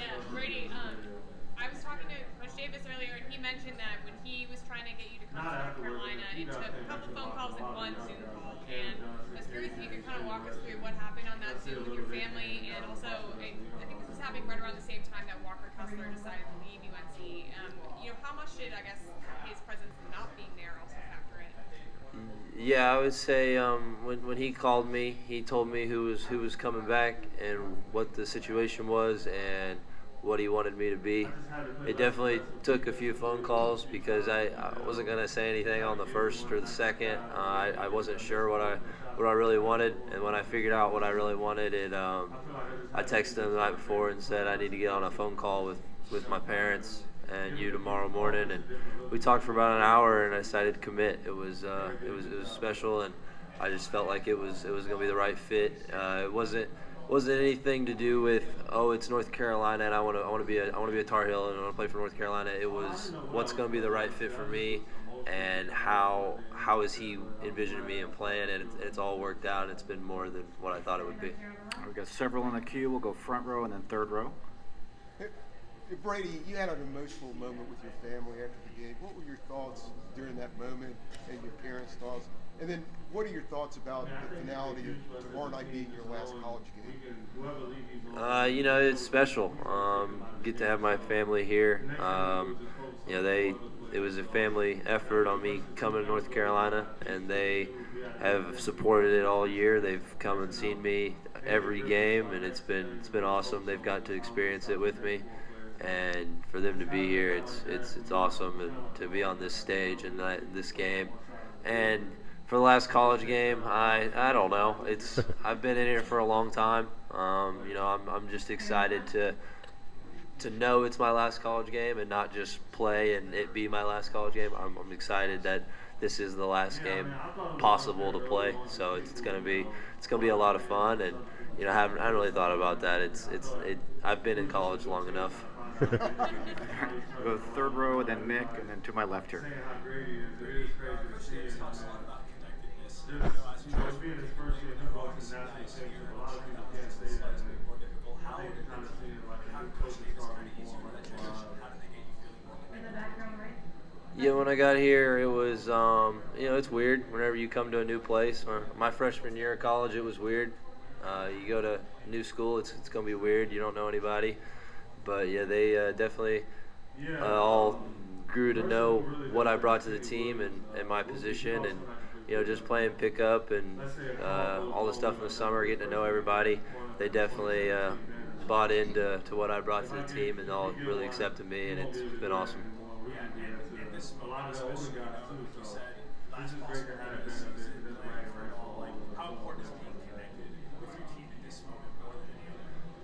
Yeah, Brady. Um, I was talking to Coach Davis earlier, and he mentioned that when he was trying to get you to come to North Carolina, it took a couple phone calls and one Zoom call. And I was curious if you could kind of walk us through what happened on that Zoom with your family, and also I I think this was happening right around the same time that Walker Kessler decided to leave UNC. Um, you know, how much did I guess his presence not being there also factor in? Yeah, I would say um, when when he called me, he told me who was who was coming back and what the situation was and what he wanted me to be. It definitely took a few phone calls because I, I wasn't gonna say anything on the first or the second. Uh, I, I wasn't sure what I what I really wanted, and when I figured out what I really wanted, it um, I texted him the night before and said I need to get on a phone call with with my parents and you tomorrow morning, and we talked for about an hour, and I decided to commit. It was uh, it was it was special, and I just felt like it was it was gonna be the right fit. Uh, it wasn't wasn't anything to do with oh it's North Carolina and I want to I want to be a I want to be a Tar Heel and I want to play for North Carolina. It was what's going to be the right fit for me and how how is he envisioning me and playing and it's, it's all worked out and it's been more than what I thought it would be. We've got several in the queue. We'll go front row and then third row. Brady, you had an emotional moment with your family after the game. What were your thoughts during that moment and your parents' thoughts? And then what are your thoughts about the finality of tomorrow night being your last college game? Uh, you know, it's special. Um, get to have my family here. Um, you know, they it was a family effort on me coming to North Carolina, and they have supported it all year. They've come and seen me every game, and it's been it's been awesome. They've got to experience it with me, and for them to be here, it's it's it's awesome, and to be on this stage and this game, and for the last college game, I I don't know. It's I've been in here for a long time. Um, you know, I'm I'm just excited to to know it's my last college game and not just play and it be my last college game. I'm, I'm excited that this is the last game possible to play. So it's, it's gonna be it's gonna be a lot of fun and you know I haven't I haven't really thought about that. It's it's it, I've been in college long enough. go third row and then Mick, and then to my left here. When I got here, it was, um, you know, it's weird whenever you come to a new place. My freshman year of college, it was weird. Uh, you go to new school, it's, it's going to be weird. You don't know anybody. But yeah, they uh, definitely uh, all grew to know what I brought to the team and, and my position and you know just playing pickup and uh, all the stuff in the summer, getting to know everybody. They definitely uh, bought into to what I brought to the team and all really accepted me, and it's been awesome.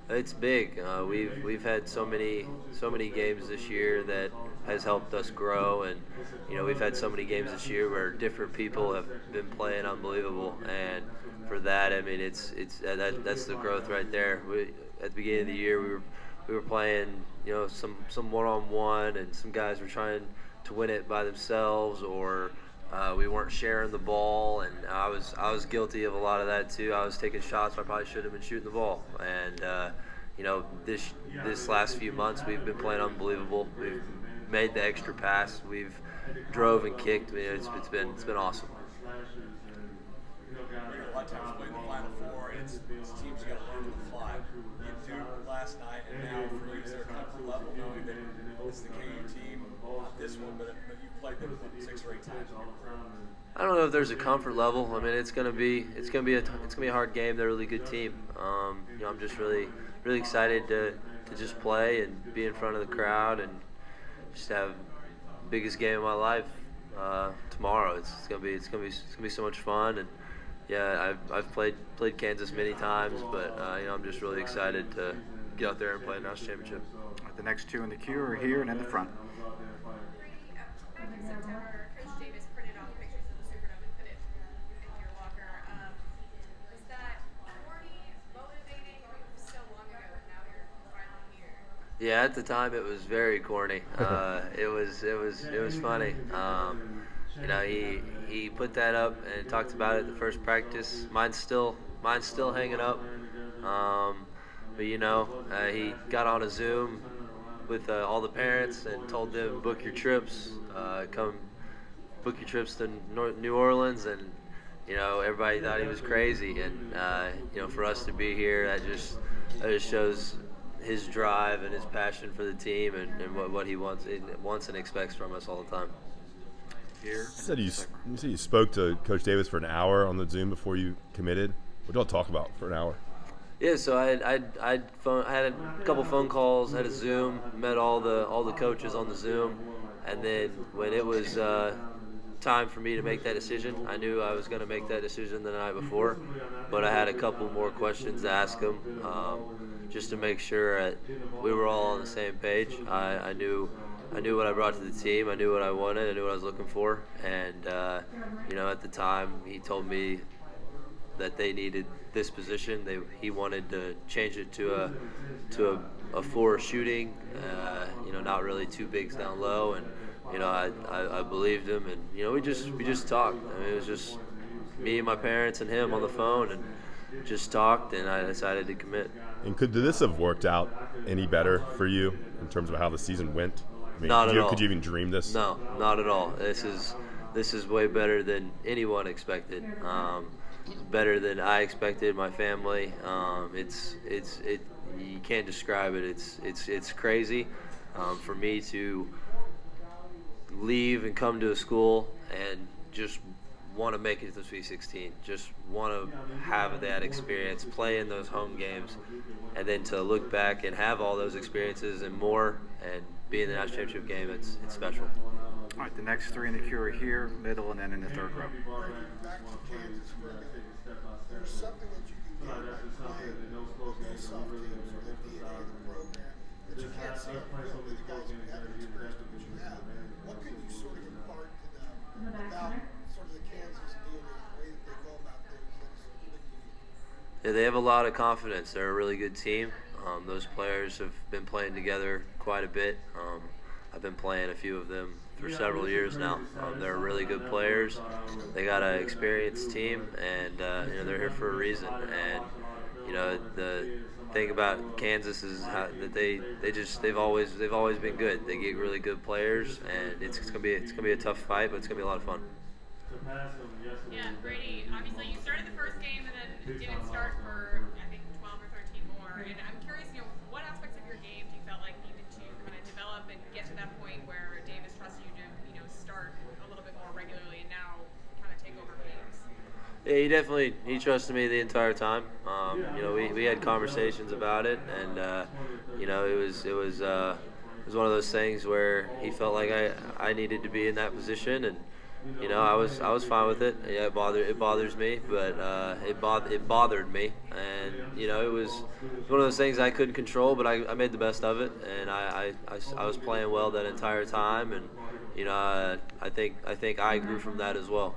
It's big. Uh, we've we've had so many so many games this year that has helped us grow, and you know we've had so many games this year where different people have been playing unbelievable, and for that, I mean it's it's uh, that, that's the growth right there. We, at the beginning of the year, we were we were playing you know some some one on one, and some guys were trying to win it by themselves or uh, we weren't sharing the ball, and I was I was guilty of a lot of that too. I was taking shots I probably should have been shooting the ball, and uh, you know this this last few months we've been playing unbelievable. We've made the extra pass, we've drove and kicked. I mean, it's, it's been it's been awesome. A lot of times playing the Final Four, it's, it's teams you got to learn to fly. You do last night, and now for you, is there a comfort level knowing that it's the KU team, not this one, but, but you played them six or eight times in your career? I don't know if there's a comfort level. I mean, it's gonna be it's gonna be a it's gonna be a hard game. They're a really good team. Um, you know, I'm just really really excited to to just play and be in front of the crowd and just have biggest game of my life uh, tomorrow. It's, it's, gonna be it's gonna be it's gonna be so much fun and yeah, I've, I've played played Kansas many times, but uh, you know I'm just really excited to get out there and play a national championship. The next two in the queue are here and in the front. Yeah, at the time it was very corny. Uh, it was it was it was funny. Um, you know, he he put that up and talked about it the first practice. Mine's still mine's still hanging up. Um, but you know, uh, he got on a Zoom with uh, all the parents and told them book your trips, uh, come book your trips to New Orleans, and you know everybody thought he was crazy, and uh, you know for us to be here, that just that just shows his drive and his passion for the team and, and what, what he wants wants and expects from us all the time. Here, you said you, you said you spoke to Coach Davis for an hour on the Zoom before you committed. What did y'all talk about for an hour? Yeah, so I I I, phone, I had a couple phone calls, had a Zoom, met all the all the coaches on the Zoom, and then when it was uh, time for me to make that decision, I knew I was going to make that decision the night before, but I had a couple more questions to ask them um, just to make sure that we were all on the same page. I, I knew. I knew what I brought to the team. I knew what I wanted. I knew what I was looking for. And uh, you know, at the time, he told me that they needed this position. They, he wanted to change it to a to a, a four shooting, uh, you know, not really two bigs down low, and you know, I, I, I, believed him, and you know, we just we just talked. I mean, it was just me and my parents and him on the phone, and just talked, and I decided to commit. And could this have worked out any better for you in terms of how the season went? I mean, not at you, all. Could you even dream this? No, not at all. This is this is way better than anyone expected. Um, better than I expected. My family. Um, it's it's it. You can't describe it. It's it's it's crazy um, for me to leave and come to a school and just want to make it to the Sweet 16. Just want to have that experience, play in those home games, and then to look back and have all those experiences and more, and be in the national championship game. It's it's special. All right, the next three in the queue are here, middle, and then in the third row. Back to Kansas for a minute. There's something that you can get by playing against soft teams or the DNA of the program that you can't see on the guys who haven't experienced it, you have. What can you sort of impart to them about sort of the Kansas DNA, the way that they go about things that's unique? Yeah, they have a lot of confidence. They're a really good team. Um, those players have been playing together quite a bit. Um, I've been playing a few of them for several years now. Um, they're really good players. They got an experienced team, and uh, you know they're here for a reason. And you know the thing about Kansas is how, that they they just they've always they've always been good. They get really good players, and it's, it's gonna be it's gonna be a tough fight, but it's gonna be a lot of fun. Yeah, Brady. Obviously, you started the first game and then didn't start for I think 12 or 13 more. And I'm curious, you know, what aspects of your game do you felt like needed to kind of develop and get to that point where Davis trusts you to, you know, start a little bit more regularly and now kind of take over games? Yeah, he definitely he trusted me the entire time. Um, you know, we, we had conversations about it, and uh, you know, it was it was uh, it was one of those things where he felt like I I needed to be in that position, and you know, I was I was fine with it. Yeah, it bothered it bothers me, but uh, it bothered it bothered me, and you know, it was one of those things I couldn't control, but I, I made the best of it, and I, I, I, I was playing well that entire time, and you know, I, I think I think I grew from that as well.